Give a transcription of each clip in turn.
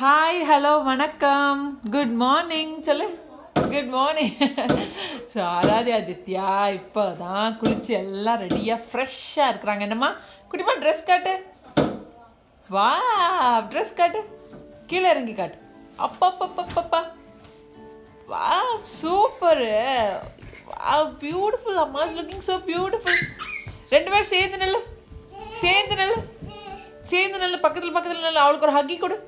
Hi hello வணக்கம். Good morning சொல்லு. Good morning so Aarathi Aditya இப்போ தான் குளிச்சு எல்லாம் ரெடியாக ஃப்ரெஷ்ஷாக இருக்கிறாங்க. என்னம்மா? குட்டிமா ட்ரெஸ் காட்டு. வா ட்ரெஸ் காட்டு. கீழே இறங்கி காட்டு. அப்பப்பப்பப்பப்பா. வா சூப்பரு வா பியூட்டிஃபுல் அம்மா லுக்கிங் ஸோ பியூட்டிஃபுல் ரெண்டு பேரும் சேர்ந்து நல்ல. சேர்ந்து நல்ல. சேர்ந்து நல்ல. பக்கத்தில் பக்கத்தில் நல்ல. அவளுக்கு ஒரு ஹக்கி கொடு.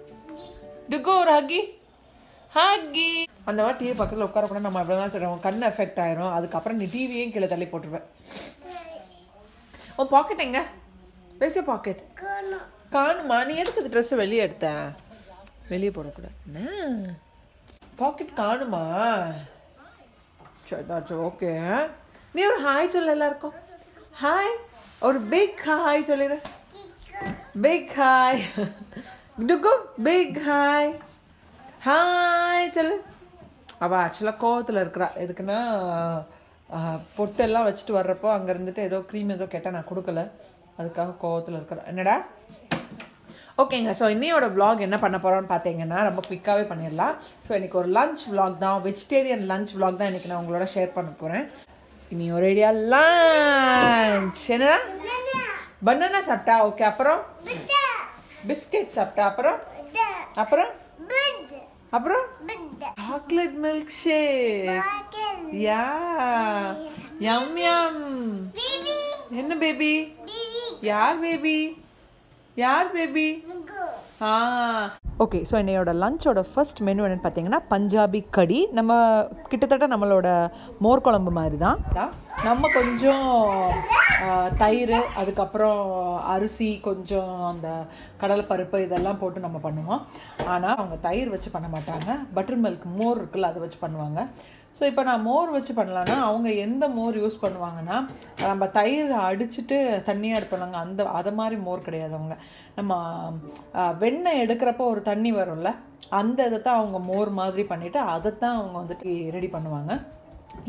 டுக்கோ ஒரு ஹக்கி ஹக்கி அந்த மாதிரி டிவி பக்கத்தில் உட்கார கூட நம்ம எவ்வளோ நாள் சொல்கிறோம் கண் எஃபெக்ட் ஆயிரும். அதுக்கப்புறம் நீ டிவியும் கீழே தள்ளி போட்டுருவேன். உன் பாக்கெட் எங்க? பேசிய பாக்கெட் காணுமா. நீ எதுக்கு இந்த ட்ரெஸ்ஸை வெளியே எடுத்த? வெளியே போடக்கூடாது. என்ன? பாக்கெட் காணுமா? சரி ஓகே நீ ஒரு ஹாய் சொல்ல எல்லாருக்கும். ஹாய் ஒரு பிக் ஹாய் சொல்லிடு பிக் ஹாய் டுக்கு பிக் ஹாய் ஹாய் சொல்லு அவள் ஆக்சுவலாக கோவத்தில் இருக்கிறா. எதுக்குன்னா பொட்டெல்லாம் வச்சுட்டு வர்றப்போ அங்கே இருந்துட்டு ஏதோ க்ரீம் ஏதோ கேட்டால் நான் கொடுக்கல. அதுக்காக கோவத்தில் இருக்கிறா. என்னடா? ஓகேங்க ஸோ இன்னையோட vlog என்ன பண்ண போகிறோம்னு பார்த்தீங்கன்னா ரொம்ப குயிக்காகவே பண்ணிடலாம். ஸோ இன்னைக்கு ஒரு லஞ்ச் vlog தான் வெஜிடேரியன் லஞ்ச் vlog தான் இன்னைக்கு நான் உங்களோட ஷேர் பண்ண போகிறேன் இனி ஒரு ஐடியா லஞ்ச் என்னடா? பனானா சாப்பிட்டா ஓகே அப்புறம்? பிஸ்கெட் சாப்பிட்டா? அப்புறம்? அப்புறம்? அப்புறம்? Chocolate milkshake. Yeah. Yum yum. என்ன பேபி? யார் பேபி? யார் பேபி? ஆ. ஓகே ஸோ என்னையோட லஞ்சோட ஃபர்ஸ்ட் மெனு என்னன்னு பார்த்தீங்கன்னா பஞ்சாபி கடி. நம்ம கிட்டத்தட்ட நம்மளோட மோர் குழம்பு மாதிரி தான் நம்ம கொஞ்சம் தயிர் அதுக்கப்புறம் அரிசி கொஞ்சம் அந்த கடலை பருப்பு இதெல்லாம் போட்டு நம்ம பண்ணுவோம். ஆனால் அவங்க தயிர் வச்சு பண்ண மாட்டாங்க. பட்டர் மில்க் மோர் இருக்குல்ல அதை வச்சு பண்ணுவாங்க. ஸோ இப்போ நான் மோர் வச்சு பண்ணலான்னா அவங்க எந்த மோர் யூஸ் பண்ணுவாங்கன்னா நம்ம தயிர் அடிச்சுட்டு தண்ணியாக எடுப்பாங்க அந்த அதை மாதிரி மோர் கிடையாது அவங்க. நம்ம வெண்ணெய் எடுக்கிறப்போ ஒரு தண்ணி வரும்ல அந்த இதை தான் அவங்க மோர் மாதிரி பண்ணிவிட்டு அதை தான் அவங்க வந்துட்டு ரெடி பண்ணுவாங்க.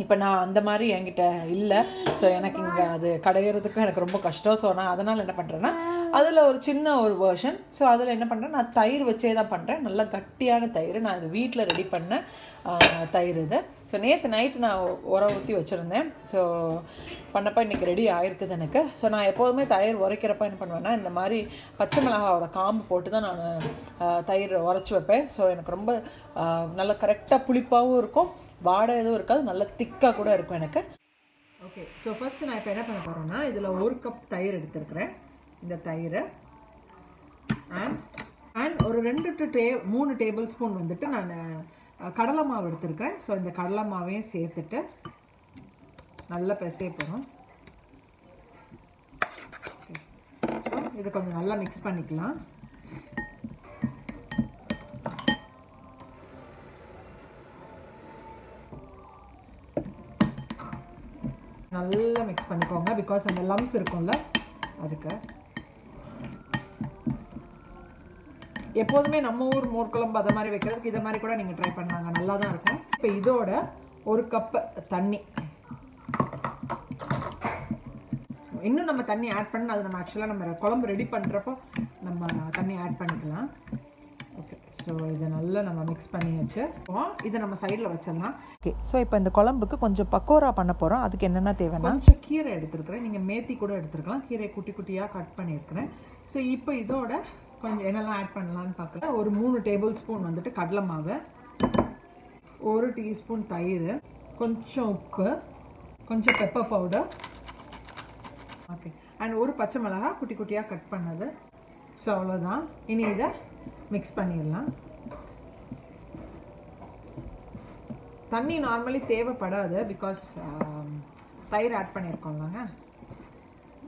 இப்போ நான் அந்த மாதிரி என்கிட்ட இல்லை. ஸோ எனக்கு இங்கே அது கடையிறதுக்கும் எனக்கு ரொம்ப கஷ்டம். ஸோ நான் அதனால் என்ன பண்ணுறேன்னா அதில் ஒரு சின்ன ஒரு வேர்ஷன் ஸோ அதில் என்ன பண்ணுறேன் நான் தயிர் வச்சே தான் பண்ணுறேன் நல்லா கட்டியான தயிர். நான் இது வீட்டில் ரெடி பண்ண தயிர் இது. ஸோ நேற்று நைட்டு நான் உர ஊற்றி வச்சுருந்தேன். ஸோ பண்ணப்போ இன்றைக்கி ரெடி ஆயிருக்குது எனக்கு. ஸோ நான் எப்போதுமே தயிர் உரைக்கிறப்ப என்ன பண்ணுவேன்னா இந்த மாதிரி பச்சை மிளகாவோட காம்பு போட்டு தான் நான் தயிர் உரைச்சி வைப்பேன். ஸோ எனக்கு ரொம்ப நல்லா கரெக்டாக புளிப்பாகவும் இருக்கும். வாடை எதுவும் இருக்காது நல்ல திக்காக கூட இருக்கும் எனக்கு. ஓகே ஸோ ஃபஸ்ட்டு நான் இப்போ என்ன பண்ண போகிறேன்னா இதில் ஒரு கப் தயிர் எடுத்துருக்குறேன். இந்த தயிரை. அண்ட் அண்ட் ஒரு ரெண்டு டு டே மூணு டேபிள் ஸ்பூன் வந்துட்டு நான் கடலை மாவு எடுத்துருக்கிறேன் ஸோ இந்த கடலை மாவையும் சேர்த்துட்டு நல்லா பிசைய போகிறோம் இது இதை கொஞ்சம் நல்லா மிக்ஸ் பண்ணிக்கலாம். நல்லா மிக்ஸ் பண்ணிக்கோங்க பிகாஸ் அந்த லம்ஸ் இருக்கும்ல அதுக்கு. எப்போதுமே நம்ம ஊர் மோர்க்குழம்பு அதை மாதிரி வைக்கிறதுக்கு இதை மாதிரி கூட நீங்கள் ட்ரை பண்ணாங்க நல்லா தான் இருக்கும். இப்போ இதோட ஒரு கப்பு தண்ணி. இன்னும் நம்ம தண்ணி ஆட் பண்ண அது நம்ம ஆக்சுவலாக நம்ம குழம்பு ரெடி பண்ணுறப்போ நம்ம தண்ணி ஆட் பண்ணிக்கலாம். ஸோ இதை நல்லா நம்ம மிக்ஸ் பண்ணியாச்சு. இப்போ இதை நம்ம சைடில் வச்சிடலாம். ஓகே ஸோ இப்போ இந்த குழம்புக்கு கொஞ்சம் பக்கோரா பண்ண போகிறோம் அதுக்கு என்னென்ன தேவைன்னா கொஞ்சம் கீரை எடுத்துருக்குறேன். நீங்கள் மேத்தி கூட எடுத்துருக்கலாம். கீரை குட்டி குட்டியாக கட் பண்ணியிருக்கிறேன். ஸோ இப்போ இதோட கொஞ்சம் என்னெல்லாம் ஆட் பண்ணலான்னு பார்க்கலாம் ஒரு மூணு டேபிள் ஸ்பூன் வந்துட்டு கடலை மாவு ஒரு டீஸ்பூன் தயிர் கொஞ்சம் உப்பு கொஞ்சம் பெப்பர் பவுடர் ஓகே அண்ட் ஒரு பச்சை மிளகாய் குட்டி குட்டியாக கட் பண்ணது. ஸோ அவ்வளோதான் இனி இதை மிக்ஸ் பண்ணிடலாம். தண்ணி நார்மலி தேவைப்படாது பிகாஸ் தயிர் ஆட் பண்ணியிருக்கோம்லங்க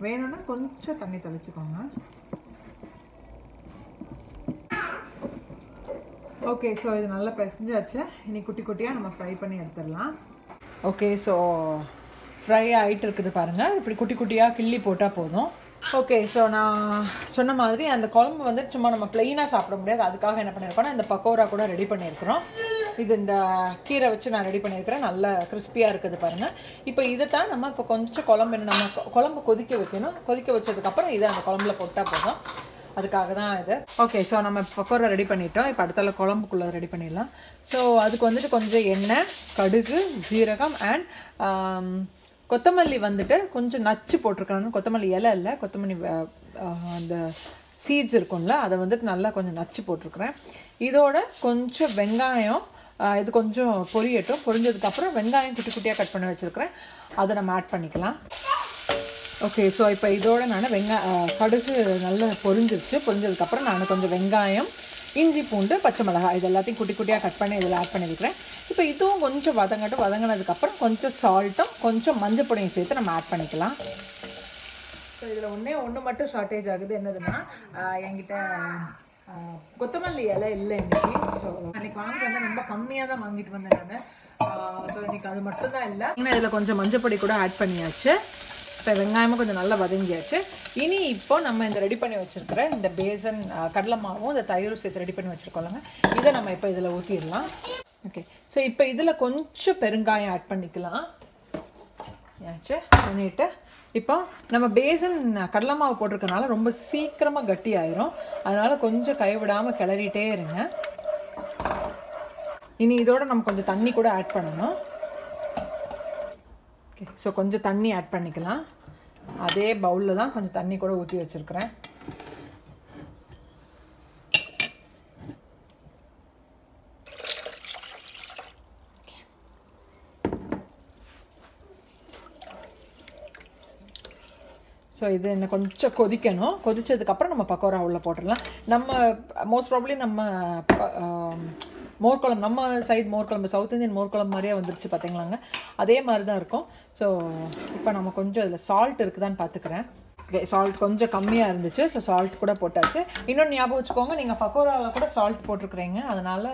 வேணும்னா கொஞ்சம் தண்ணி தெளிச்சுக்கோங்க. ஓகே ஸோ இது நல்லா பிசைஞ்சாச்சு. இனி குட்டி குட்டியாக நம்ம ஃப்ரை பண்ணி எடுத்துடலாம். ஓகே ஸோ ஃப்ரை ஆகிட்டு இருக்குது பாருங்கள் இப்படி குட்டி குட்டியாக கிள்ளி போட்டால் போதும். ஓகே ஸோ நான் சொன்ன மாதிரி அந்த குழம்பு வந்து சும்மா நம்ம ப்ளெயினாக சாப்பிட முடியாது. அதுக்காக என்ன பண்ணியிருக்கோம்னா இந்த பக்கோரா கூட ரெடி பண்ணியிருக்கிறோம். இது இந்த கீரை வச்சு நான் ரெடி பண்ணியிருக்கிறேன். நல்ல கிறிஸ்பியாக இருக்குது பாருங்கள் இப்போ இதை தான் நம்ம இப்போ கொஞ்சம் குழம்பு என்ன நம்ம குழம்பு கொதிக்க வைக்கணும். கொதிக்க வச்சதுக்கப்புறம் இதை அந்த குழம்புல போட்டால் போதும். அதுக்காக தான் இது. ஓகே ஸோ நம்ம பக்கோரா ரெடி பண்ணிட்டோம். இப்போ அடுத்தால குழம்புக்குள்ளே ரெடி பண்ணிடலாம். ஸோ அதுக்கு வந்துட்டு கொஞ்சம் எண்ணெய் கடுகு ஜீரகம் அண்ட் கொத்தமல்லி வந்துட்டு கொஞ்சம் நச்சு போட்டிருக்கணும் கொத்தமல்லி இலை இல்லை கொத்தமல்லி வ- அந்த சீட்ஸ் இருக்கும்ல அதை வந்துட்டு நல்லா கொஞ்சம் நச்சு போட்டிருக்கிறேன். இதோட கொஞ்சம் வெங்காயம் இது கொஞ்சம் பொரியட்டும். பொரிஞ்சதுக்கப்புறம் வெங்காயம் குட்டி குட்டியாக கட் பண்ணி வச்சுருக்கிறேன். அதை நம்ம ஆட் பண்ணிக்கலாம். ஓகே ஸோ இப்போ இதோட நான் வெங்காய கடுகு நல்லா பொரிஞ்சிருச்சு. பொரிஞ்சதுக்கப்புறம் நான் கொஞ்சம் வெங்காயம் இஞ்சி பூண்டு பச்சை மிளகாய் இது எல்லாத்தையும் குட்டி குட்டியாக கட் பண்ணி இதில் ஆட் பண்ணியிருக்கிறேன் இப்போ இதுவும் கொஞ்சம் வதங்கட்டும். வதங்கினதுக்கப்புறம் கொஞ்சம் சால்ட்டும் கொஞ்சம் மஞ்சள் பொடியும் சேர்த்து நம்ம ஆட் பண்ணிக்கலாம். ஸோ இதில் ஒன்றே ஒன்று மட்டும் ஷார்ட்டேஜ் ஆகுது. என்னதுன்னா என்கிட்ட கொத்தமல்லி இலை இல்லை இன்னைக்கு. ஸோ அன்னைக்கு வாங்கிட்டு வந்தேன். ரொம்ப கம்மியாக தான் வாங்கிட்டு வந்தேன் நான். ஸோ இன்னைக்கு அது மட்டும் தான் இல்லை. இன்னும் இதில் கொஞ்சம் மஞ்சள் பொடி கூட ஆட் பண்ணியாச்சு. இப்போ வெங்காயமும் கொஞ்சம் நல்லா வதங்கியாச்சு. இனி இப்போ நம்ம இந்த ரெடி பண்ணி வச்சுருக்கிற இந்த பேசன் கடலை மாவும் இந்த தயிரும் சேர்த்து ரெடி பண்ணி வச்சுருக்கோம்லங்க. இதை நம்ம இப்போ இதில் ஊற்றிடலாம் ஓகே ஸோ இப்போ இதில் கொஞ்சம் பெருங்காயம் ஆட் பண்ணிக்கலாம். ஏச்சு பண்ணிட்டு இப்போ நம்ம பேசன் கடலை மாவு போட்டிருக்கனால ரொம்ப சீக்கிரமாக கட்டி ஆயிரும். அதனால் கொஞ்சம் கைவிடாமல் கிளறிட்டே இருங்க. இனி இதோட நம்ம கொஞ்சம் தண்ணி கூட ஆட் பண்ணணும். ஓகே ஸோ கொஞ்சம் தண்ணி ஆட் பண்ணிக்கலாம். அதே பவுலில் தான் கொஞ்சம் தண்ணி கூட ஊற்றி வச்சுருக்கிறேன். ஸோ இது இன்னும் கொஞ்சம் கொதிக்கணும். கொதித்ததுக்கப்புறம் நம்ம பக்கோரா உள்ளே போட்டுடலாம். நம்ம மோஸ்ட் ப்ராப்ளி நம்ம மோர் குழம்பு நம்ம சைடு மோர் குழம்பு சவுத் இந்தியன் மோர் குழம்பு மாதிரியே வந்துருச்சு பார்த்தீங்களாங்க அதே மாதிரி தான் இருக்கும். ஸோ இப்போ நம்ம கொஞ்சம் இதில் சால்ட் இருக்குதான்னு பார்த்துக்கிறேன் ஓகே சால்ட் கொஞ்சம் கம்மியாக இருந்துச்சு. ஸோ சால்ட் கூட போட்டாச்சு. இன்னொன்று ஞாபகம் வச்சுக்கோங்க நீங்கள் பக்கோராவில் கூட சால்ட் போட்டிருக்கிறீங்க. அதனால்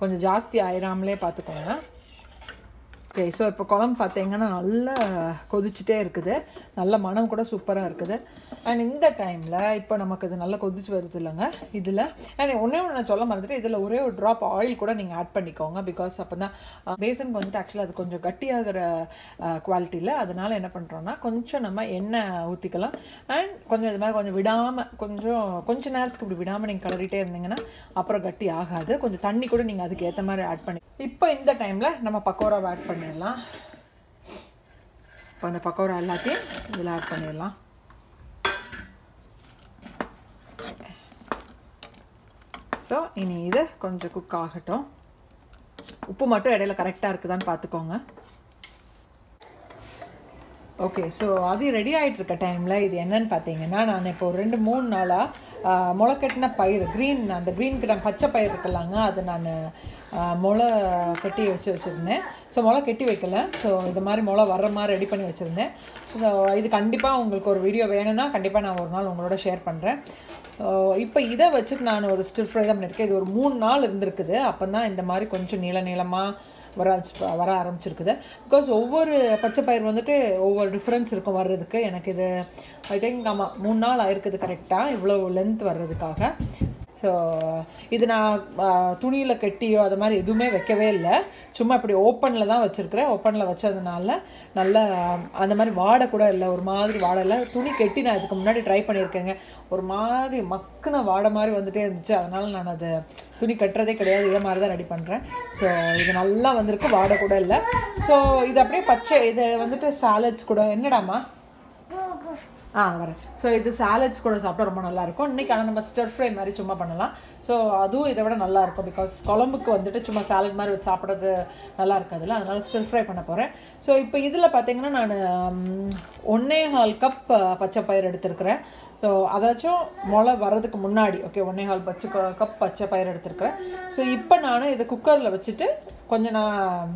கொஞ்சம் ஜாஸ்தி ஆயிராமலே பார்த்துக்கோங்க ஓகே ஸோ இப்போ குழம்பு பார்த்தீங்கன்னா நல்லா கொதிச்சுட்டே இருக்குது. நல்ல மனம் கூட சூப்பராக இருக்குது. அண்ட் இந்த டைமில் இப்போ நமக்கு இது நல்லா கொதிச்சு வருது இல்லைங்க? இதில் அண்ட் ஒன்றே ஒன்று சொல்ல மறந்துட்டு இதில் ஒரே ஒரு ட்ராப் ஆயில் கூட நீங்கள் ஆட் பண்ணிக்கோங்க. பிகாஸ் அப்போ தான் பேசனுக்கு வந்துட்டு ஆக்சுவலாக அது கொஞ்சம் கட்டியாகிற குவாலிட்டியில் அதனால் என்ன பண்ணுறோன்னா கொஞ்சம் நம்ம எண்ணெய் ஊற்றிக்கலாம் அண்ட் கொஞ்சம் இது மாதிரி கொஞ்சம் விடாமல் கொஞ்சம் கொஞ்ச நேரத்துக்கு இப்படி விடாமல் நீங்கள் கலரிட்டே இருந்தீங்கன்னா அப்புறம் கட்டி ஆகாது. கொஞ்சம் தண்ணி கூட நீங்கள் அதுக்கு ஏற்ற மாதிரி ஆட் பண்ணி இப்போ இந்த டைமில் நம்ம பக்கோராவை ஆட் பண்ணி பண்ணிடலாம். இப்போ அந்த பக்கோடா எல்லாத்தையும் இதில் ஆட் பண்ணிடலாம். ஸோ இனி இது கொஞ்சம் குக் ஆகட்டும். உப்பு மட்டும் இடையில கரெக்டாக இருக்குதான்னு பார்த்துக்கோங்க. ஓகே ஸோ அது ரெடி ஆகிட்டு இருக்க டைமில் இது என்னன்னு பார்த்தீங்கன்னா நான் இப்போ ஒரு ரெண்டு மூணு நாளாக முளைக்கட்டின பயிர் க்ரீன் அந்த க்ரீன் கிராம் பச்சை பயிர் இருக்கலாங்க அது நான் முளை கட்டி வச்சு வச்சுருந்தேன். ஸோ முளை கட்டி வைக்கல. ஸோ இது மாதிரி முளை வர்ற மாதிரி ரெடி பண்ணி வச்சுருந்தேன். ஸோ இது கண்டிப்பாக உங்களுக்கு ஒரு வீடியோ வேணும்னா கண்டிப்பாக நான் ஒரு நாள் உங்களோட ஷேர் பண்ணுறேன் இப்போ இதை வச்சுட்டு நான் ஒரு ஸ்டில் ஃப்ரை தான் பண்ணியிருக்கேன். இது ஒரு மூணு நாள் இருந்திருக்குது. அப்போ தான் இந்த மாதிரி கொஞ்சம் நீள நீளமாக வர வர ஆரம்பிச்சிருக்குது. பிகாஸ் ஒவ்வொரு பச்சை பயிர் வந்துட்டு ஒவ்வொரு டிஃப்ரென்ஸ் இருக்கும் வர்றதுக்கு. எனக்கு இது ஐ திங்க் ஆமாம் மூணு நாள் ஆயிருக்குது கரெக்டாக இவ்வளோ லென்த் வர்றதுக்காக. ஸோ இது நான் துணியில் கட்டியோ அது மாதிரி எதுவுமே வைக்கவே இல்லை. சும்மா இப்படி ஓப்பனில் தான் வச்சுருக்கிறேன். ஓப்பனில் வச்சதுனால நல்ல அந்த மாதிரி வாடை கூட இல்லை. ஒரு மாதிரி வாடை இல்லை. துணி கட்டி நான் இதுக்கு முன்னாடி ட்ரை பண்ணியிருக்கேங்க. ஒரு மாதிரி மக்குன வாடை மாதிரி வந்துகிட்டே இருந்துச்சு. அதனால் நான் அது துணி கட்டுறதே கிடையாது. இதே மாதிரி தான் ரெடி பண்ணுறேன் ஸோ இது நல்லா வந்திருக்கு. வாடை கூட இல்லை. ஸோ இது அப்படியே பச்சை இது வந்துட்டு சாலட்ஸ் கூட. என்னடாமா ஆ வரேன். ஸோ இது சாலட்ஸ் கூட சாப்பிட்டா ரொம்ப நல்லாயிருக்கும். இன்றைக்கி ஆனால் நம்ம ஸ்டர் ஃப்ரை மாதிரி சும்மா பண்ணலாம். ஸோ அதுவும் இதை விட நல்லாயிருக்கும் பிகாஸ் குழம்புக்கு வந்துட்டு சும்மா சாலட் மாதிரி வச்சு சாப்பிட்றது நல்லா இருக்காதுல்ல அதனால் ஸ்டர் ஃப்ரை பண்ண போகிறேன் ஸோ இப்போ இதில் பார்த்தீங்கன்னா நான் ஒன்னே ஹால் கப் பச்சை பயிர் எடுத்திருக்கிறேன். ஸோ அதாச்சும் முளை வர்றதுக்கு முன்னாடி ஓகே ஒன்னே ஹால் பச்சை கப் பச்சை பயிர் எடுத்திருக்கிறேன். ஸோ இப்போ நான் இதை குக்கரில் வச்சுட்டு கொஞ்சம் நான்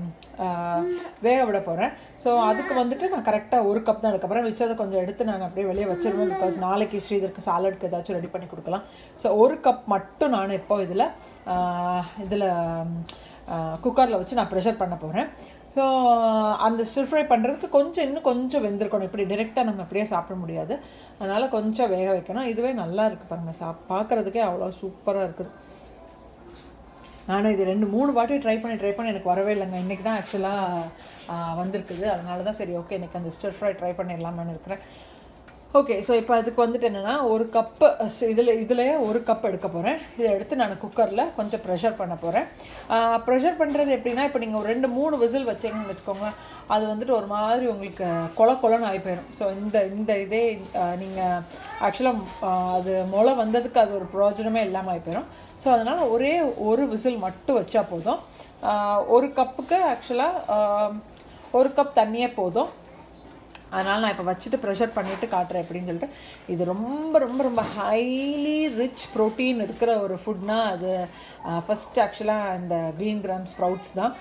வேக விட போகிறேன் ஸோ அதுக்கு வந்துட்டு நான் கரெக்டாக ஒரு கப் தான் அதுக்கப்புறம் மிச்சத்தை கொஞ்சம் எடுத்து நான் அப்படியே வெளியே வச்சிருவேன் பிகாஸ் நாளைக்கு ஸ்ரீதருக்கு சாலட்க்கு ஏதாச்சும் ரெடி பண்ணி கொடுக்கலாம். ஸோ ஒரு கப் மட்டும் நான் இப்போ இதில் இதில் குக்கரில் வச்சு நான் ப்ரெஷர் பண்ண போகிறேன் ஸோ அந்த ஸ்டிர் ஃப்ரை பண்ணுறதுக்கு கொஞ்சம் இன்னும் கொஞ்சம் வெந்திருக்கணும். இப்படி டிரெக்டாக நம்ம அப்படியே சாப்பிட முடியாது. அதனால் கொஞ்சம் வேக வைக்கணும். இதுவே நல்லா இருக்குது பாருங்கள் சாப் பார்க்குறதுக்கே அவ்வளோ சூப்பராக இருக்குது. நானும் இது ரெண்டு மூணு வாட்டி ட்ரை பண்ணி ட்ரை பண்ணி எனக்கு வரவே இல்லைங்க. இன்றைக்கி தான் ஆக்சுவலாக வந்திருக்குது. அதனால தான் சரி ஓகே எனக்கு அந்த ஸ்டர் ஃப்ரை ட்ரை பண்ணிடலாமான்னு இருக்கிறேன். ஓகே ஸோ இப்போ அதுக்கு வந்துட்டு என்னென்னா ஒரு கப்பு இதில் இதுலேயே ஒரு கப் எடுக்க போகிறேன் இதை எடுத்து நான் குக்கரில் கொஞ்சம் ப்ரெஷர் பண்ண போகிறேன் ப்ரெஷர் பண்ணுறது எப்படின்னா இப்போ நீங்கள் ஒரு ரெண்டு மூணு விசில் வச்சிங்கன்னு வச்சுக்கோங்க அது வந்துட்டு ஒரு மாதிரி உங்களுக்கு கொல கொலன்னு ஆகி போயிடும் ஸோ இந்த இந்த இதே நீங்கள் ஆக்சுவலாக அது முளை வந்ததுக்கு அது ஒரு பிரயோஜனமே இல்லாமல் ஆகி போயிடும் ஸோ அதனால் ஒரே ஒரு விசில் மட்டும் வச்சா போதும். ஒரு கப்புக்கு ஆக்சுவலாக ஒரு கப் தண்ணியே போதும். அதனால் நான் இப்போ வச்சுட்டு ப்ரெஷர் பண்ணிவிட்டு காட்டுறேன் அப்படின்னு சொல்லிட்டு. இது ரொம்ப ரொம்ப ரொம்ப ஹைலி ரிச் ப்ரோட்டீன் இருக்கிற ஒரு ஃபுட்னால் அது ஃபஸ்ட் ஆக்சுவலாக இந்த க்ரீன் கிராம் ஸ்ப்ரவுட்ஸ் தான்.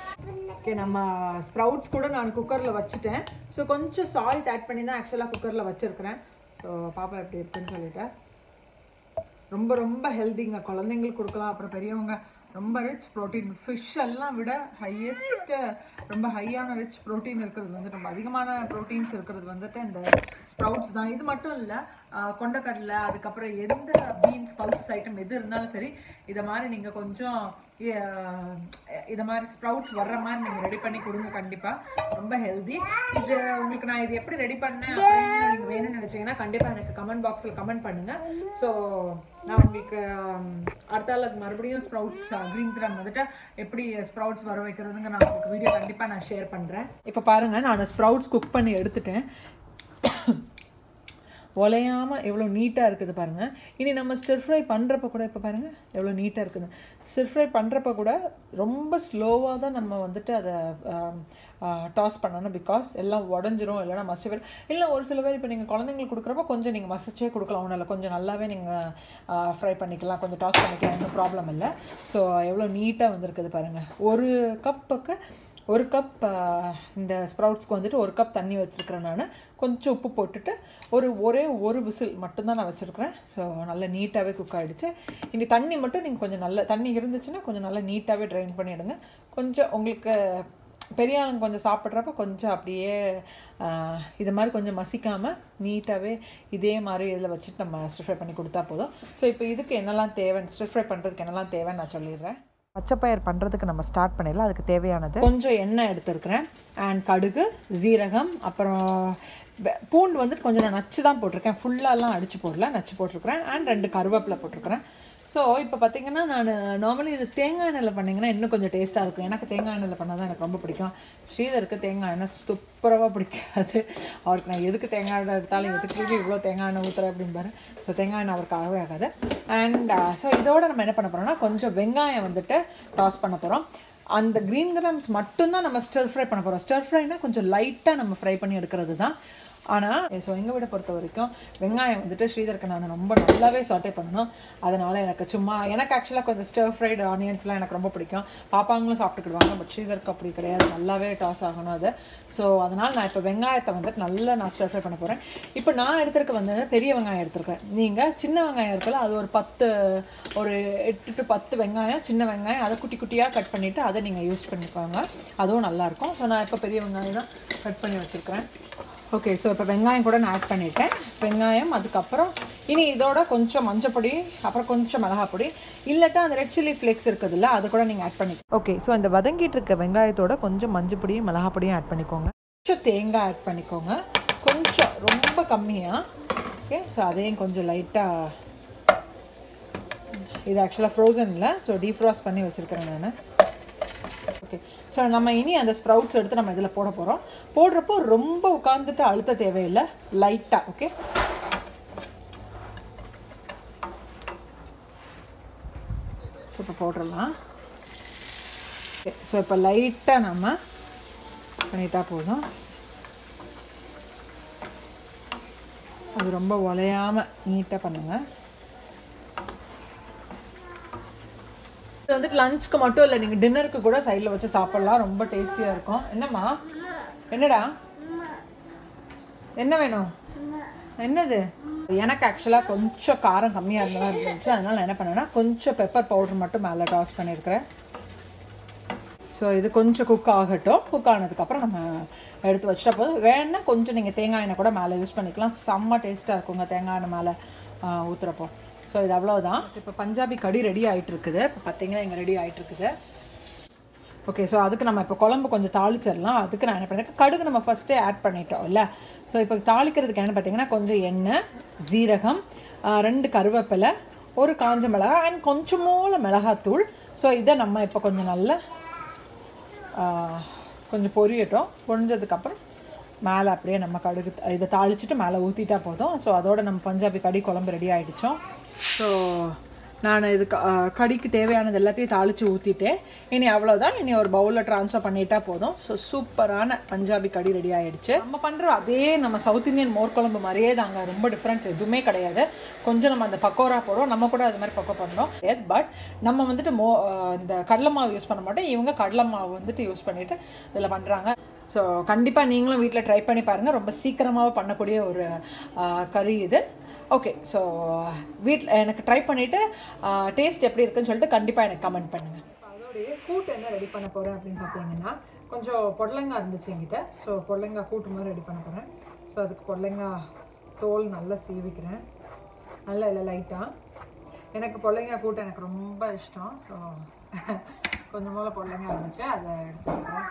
ஓகே நம்ம ஸ்ப்ரவுட்ஸ் கூட நான் குக்கரில் வச்சுட்டேன். ஸோ கொஞ்சம் சால்ட் ஆட் பண்ணி தான் ஆக்சுவலாக குக்கரில் வச்சுருக்கிறேன். ஸோ பாப்பா எப்படி இருக்குன்னு சொல்லிவிட்டேன் ரொம்ப ரொம்ப ஹெல்த்திங்க குழந்தைங்களுக்கு கொடுக்கலாம். அப்புறம் பெரியவங்க ரொம்ப ரிச் ப்ரோட்டீன் ஃபிஷ் எல்லாம் விட ஹையஸ்ட்டு ரொம்ப ஹையான ரிச் ப்ரோட்டீன் இருக்கிறது வந்து ரொம்ப அதிகமான ப்ரோட்டீன்ஸ் இருக்கிறது வந்துட்டு இந்த ஸ்ப்ரவுட்ஸ் தான். இது மட்டும் இல்லை கொண்டக்கடலை அதுக்கப்புறம் எந்த பீன்ஸ் பல்சஸ் ஐட்டம் எது இருந்தாலும் சரி இதை மாதிரி நீங்கள் கொஞ்சம் இதை மாதிரி ஸ்ப்ரவுட்ஸ் வர்ற மாதிரி நீங்கள் ரெடி பண்ணி கொடுங்க கண்டிப்பாக ரொம்ப ஹெல்தி இது உங்களுக்கு நான் இது எப்படி ரெடி பண்ணேன் அப்படின்னு நீங்கள் வேணும்னு நினச்சிங்கன்னா கண்டிப்பாக எனக்கு கமெண்ட் பாக்ஸில் கமெண்ட் பண்ணுங்கள் ஸோ நான் உங்களுக்கு um, அடுத்தாளுக்கு மறுபடியும் ஸ்ப்ரவுட்ஸ் க்ரீன் கிராம் வந்துட்டு. எப்படி ஸ்ப்ரவுட்ஸ் வர வைக்கிறதுங்க நான் உங்களுக்கு வீடியோ கண்டிப்பாக நான் ஷேர் பண்ணுறேன் இப்போ பாருங்கள் நான் ஸ்ப்ரவுட்ஸ் குக் பண்ணி எடுத்துட்டேன். உலையாமல் எவ்வளோ நீட்டாக இருக்குது பாருங்கள் இனி நம்ம ஸ்டிர் ஃப்ரை பண்ணுறப்ப கூட இப்போ பாருங்கள் எவ்வளோ நீட்டாக இருக்குது. ஸ்டிர் ஃப்ரை பண்ணுறப்ப கூட ரொம்ப ஸ்லோவாக தான் நம்ம வந்துட்டு அதை um, டாஸ் பண்ணணும் பிகாஸ் எல்லாம் உடஞ்சிரும் இல்லைனா மசிச்சு போயிடும் இல்லை ஒரு சில பேர் இப்போ நீங்கள் குழந்தைங்களுக்கு கொடுக்குறப்ப கொஞ்சம் நீங்கள் மசிச்சே கொடுக்கலாம் ஒன்றும் இல்லை கொஞ்சம் நல்லாவே நீங்கள் ஃப்ரை பண்ணிக்கலாம் கொஞ்சம் டாஸ் பண்ணிக்கலாம் ஒன்றும் ப்ராப்ளம் இல்லை. ஸோ எவ்வளோ நீட்டாக வந்திருக்குது பாருங்கள் ஒரு கப்புக்கு ஒரு கப் இந்த ஸ்ப்ரவுட்ஸ்க்கு வந்துட்டு ஒரு கப் தண்ணி வச்சுருக்கிறேன் நான். கொஞ்சம் உப்பு போட்டுட்டு ஒரு ஒரே ஒரு விசில் மட்டும்தான் நான் வச்சுருக்கிறேன். ஸோ நல்லா நீட்டாகவே குக் ஆகிடுச்சு இனி தண்ணி மட்டும் நீங்கள் கொஞ்சம் நல்ல தண்ணி இருந்துச்சுன்னா கொஞ்சம் நல்லா நீட்டாகவே ட்ரைன் பண்ணிவிடுங்க கொஞ்சம் உங்களுக்கு பெரிய ஆளுங்க கொஞ்சம் சாப்பிட்றப்ப கொஞ்சம் அப்படியே இது மாதிரி கொஞ்சம் மசிக்காமல் நீட்டாகவே இதே மாதிரி இதில் வச்சுட்டு நம்ம ஸ்டிர் ஃப்ரை பண்ணி கொடுத்தா போதும். ஸோ இப்போ இதுக்கு என்னெல்லாம் தேவை ஸ்டிர் ஃப்ரை பண்ணுறதுக்கு என்னெல்லாம் தேவைன்னு நான் சொல்லிடுறேன். பச்சைப்பயிர் பண்ணுறதுக்கு நம்ம ஸ்டார்ட் பண்ணிடலாம். அதுக்கு தேவையானது கொஞ்சம் எண்ணெய் எடுத்துருக்கிறேன். அண்ட் கடுகு ஜீரகம் அப்புறம் பூண்டு வந்துட்டு கொஞ்சம் நான் நச்சு தான் போட்டிருக்கேன் ஃபுல்லாலாம் அடித்து போடல நச்சு போட்டிருக்கிறேன். அண்ட் ரெண்டு கருவேப்பிலை போட்டிருக்கிறேன். ஸோ இப்போ பார்த்தீங்கன்னா நான் நார்மலி இது தேங்காய் எண்ணெயில் பண்ணிங்கன்னா இன்னும் கொஞ்சம் டேஸ்ட்டாக இருக்கும். எனக்கு தேங்காய் எண்ணெயில் பண்ணால் தான் எனக்கு ரொம்ப பிடிக்கும். ஸ்ரீதருக்கு தேங்காய் எண்ணெய் சூப்பராக பிடிக்காது. அவருக்கு நான் எதுக்கு தேங்காய் எண்ணெய் எடுத்தாலும் எதுக்கு இவ்வளோ தேங்காய் எண்ணெய் ஊற்றுறேன் அப்படிம்பாரு. ஸோ தேங்காய் எண்ணெய் அவருக்கு ஆகவே ஆகாது அண்ட் ஸோ uh, இதோட நம்ம என்ன பண்ண போகிறோம்னா கொஞ்சம் வெங்காயம் வந்துட்டு டாஸ் பண்ண போகிறோம் அந்த க்ரீன் கிராம்ஸ் மட்டும்தான் நம்ம ஸ்டர் ஃப்ரை பண்ண போகிறோம் ஸ்டர் ஃப்ரைனா கொஞ்சம் லைட்டாக நம்ம ஃப்ரை பண்ணி எடுக்கிறது தான் ஆனால் ஸோ எங்கள் வீடை பொறுத்த வரைக்கும் வெங்காயம் வந்துட்டு ஸ்ரீதருக்கு நான் ரொம்ப நல்லாவே சாட்டே பண்ணணும். அதனால் எனக்கு சும்மா எனக்கு ஆக்சுவலாக கொஞ்சம் ஸ்டர் ஃப்ரைடு ஆனியன்ஸ்லாம் எனக்கு ரொம்ப பிடிக்கும். பாப்பாங்களும் சாப்பிட்டுக்கிடுவாங்க பட் ஸ்ரீதருக்கு அப்படி கிடையாது. நல்லாவே டாஸ் ஆகணும் அது. ஸோ அதனால் நான் இப்போ வெங்காயத்தை வந்துட்டு நல்லா நான் ஸ்டர் ஃப்ரை பண்ண போகிறேன் இப்போ நான் எடுத்திருக்க வந்து பெரிய வெங்காயம் எடுத்துருக்கேன். நீங்கள் சின்ன வெங்காயம் இருக்கல அது ஒரு பத்து ஒரு எட்டு டு பத்து வெங்காயம் சின்ன வெங்காயம் அதை குட்டி குட்டியாக கட் பண்ணிவிட்டு அதை நீங்கள் யூஸ் பண்ணிக்கோங்க. அதுவும் நல்லாயிருக்கும் ஸோ நான் இப்போ பெரிய வெங்காயம் தான் கட் பண்ணி வச்சுருக்கிறேன் ஓகே ஸோ இப்போ வெங்காயம் கூட நான் ஆட் பண்ணிட்டேன். வெங்காயம் அதுக்கப்புறம் இனி இதோட கொஞ்சம் மஞ்சப்பொடி அப்புறம் கொஞ்சம் மிளகாப்பொடி இல்லட்டா அந்த ரெட் சில்லி ஃப்ளேக்ஸ் இருக்குதுல்ல அது கூட நீங்கள் ஆட் பண்ணி ஓகே ஸோ அந்த வதங்கிட்டு இருக்க வெங்காயத்தோட கொஞ்சம் மஞ்சப்பொடியும் மிளகாப்பொடியும் ஆட் பண்ணிக்கோங்க. கொஞ்சம் தேங்காய் ஆட் பண்ணிக்கோங்க. கொஞ்சம் ரொம்ப கம்மியாக ஓகே ஸோ அதையும் கொஞ்சம் லைட்டாக இது ஆக்சுவலாக ஃப்ரோசனில் ஸோ டீஃப்ராஸ் பண்ணி வச்சுருக்கிறேன் நான். ஸோ நம்ம இனி அந்த ஸ்ப்ரவுட்ஸ் எடுத்து நம்ம இதில் போட போகிறோம் போடுறப்போ ரொம்ப உட்காந்துட்டு அழுத்த தேவையில்லை. லைட்டாக ஓகே ஸோ இப்போ போட்டுடலாம் ஓகே ஸோ இப்போ லைட்டாக நம்ம பண்ணிட்டா போதும். அது ரொம்ப உலையாமல் நீட்டாக பண்ணுங்கள் இது வந்து லஞ்சுக்கு மட்டும் இல்லை நீங்கள் டின்னருக்கு கூட சைடில் வச்சு சாப்பிட்லாம். ரொம்ப டேஸ்டியாக இருக்கும். என்னம்மா? என்னடா? என்ன வேணும்? என்னது? எனக்கு ஆக்சுவலாக கொஞ்சம் காரம் கம்மியாக இருந்த இருந்துச்சு. அதனால் நான் என்ன பண்ணேன்னா கொஞ்சம் பெப்பர் பவுடர் மட்டும் மேலே டாஸ் பண்ணியிருக்கிறேன். ஸோ இது கொஞ்சம் குக் ஆகட்டும். குக் ஆனதுக்கப்புறம் நம்ம எடுத்து வச்சிட்டா போதும். வேணால் கொஞ்சம் நீங்கள் தேங்காய் எண்ணெய் கூட மேலே யூஸ் பண்ணிக்கலாம். செம்ம டேஸ்ட்டாக இருக்குங்க தேங்காய் எண்ணெய் மேலே ஊற்றுறப்போ ஸோ இது அவ்வளோதான் இப்போ பஞ்சாபி கடி ரெடி ஆகிட்டு இருக்குது இப்போ பார்த்தீங்கன்னா இங்கே ரெடி ஆகிட்டு இருக்குது ஓகே ஸோ அதுக்கு நம்ம இப்போ குழம்பு கொஞ்சம் தாளிச்சிடலாம். அதுக்கு நான் என்ன பண்ணுறேன் கடுகு நம்ம ஃபஸ்ட்டே ஆட் பண்ணிட்டோம் இல்லை? ஸோ இப்போ தாளிக்கிறதுக்கு என்ன பார்த்தீங்கன்னா கொஞ்சம் எண்ணெய் ஜீரகம் ரெண்டு கருவேப்பிலை ஒரு காஞ்ச மிளகா அண்ட் கொஞ்சமோல மிளகாத்தூள். ஸோ இதை நம்ம இப்போ கொஞ்சம் நல்லா கொஞ்சம் பொரியட்டும். பொரிஞ்சதுக்கப்புறம் மேலே அப்படியே நம்ம கடுகு இதை தாளிச்சிட்டு மேலே ஊற்றிட்டா போதும். ஸோ அதோட நம்ம பஞ்சாபி கடி குழம்பு ரெடி ஆகிடுச்சோம் ஸோ நான் இது க- தேவையானது எல்லாத்தையும் தாளித்து ஊற்றிட்டேன் இனி அவ்வளோதான் இனி ஒரு பவுலில் ட்ரான்ஸ்ஃபர் பண்ணிட்டா போதும். ஸோ சூப்பரான பஞ்சாபி கடி ரெடி ஆகிடுச்சு நம்ம பண்ணுற அதே நம்ம சவுத் இந்தியன் மோர் குழம்பு மாதிரியே தாங்க. ரொம்ப டிஃப்ரென்ஸ் எதுவுமே கிடையாது. கொஞ்சம் நம்ம அந்த பக்கோரா போடுறோம். நம்ம கூட அது மாதிரி பக்கம் பண்ணுறோம் பட் நம்ம வந்துட்டு மோ இந்த கடலை மாவு யூஸ் பண்ண மாட்டோம். இவங்க கடலை மாவு வந்துட்டு யூஸ் பண்ணிவிட்டு இதில் பண்ணுறாங்க ஸோ கண்டிப்பாக நீங்களும் வீட்டில் ட்ரை பண்ணி பாருங்கள் ரொம்ப சீக்கிரமாக பண்ணக்கூடிய ஒரு கறி இது. ஓகே ஸோ வீட்டில் எனக்கு ட்ரை பண்ணிவிட்டு டேஸ்ட் எப்படி இருக்குன்னு சொல்லிட்டு கண்டிப்பாக எனக்கு கமெண்ட் பண்ணுங்கள் அதோடைய கூட்டு என்ன ரெடி பண்ண போகிறேன் அப்படின்னு பார்த்தீங்கன்னா கொஞ்சம் பொடலங்காய் இருந்துச்சு என்கிட்ட. ஸோ பொடலங்காய் கூட்டு மாதிரி ரெடி பண்ண போகிறேன் ஸோ அதுக்கு பொடலங்காய் தோல் நல்லா சீவிக்கிறேன். நல்லா இல்லை லைட்டாக எனக்கு பொடலங்காய் கூட்டு எனக்கு ரொம்ப இஷ்டம். ஸோ கொஞ்சம் போல் பொடலங்காய் இருந்துச்சு அதை எடுத்துக்கிறேன்